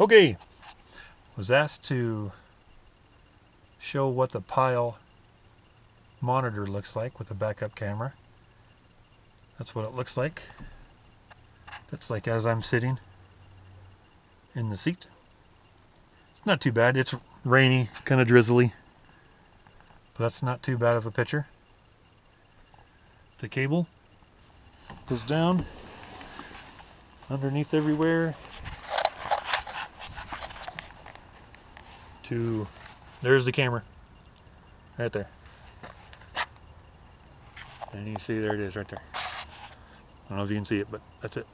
Okay, was asked to show what the Pyle monitor looks like with a backup camera. That's what it looks like. That's like as I'm sitting in the seat. It's not too bad. It's rainy, kind of drizzly. But that's not too bad of a picture. The cable goes down underneath everywhere to there's the camera. Right there. And you see there it is right there. I don't know if you can see it but that's it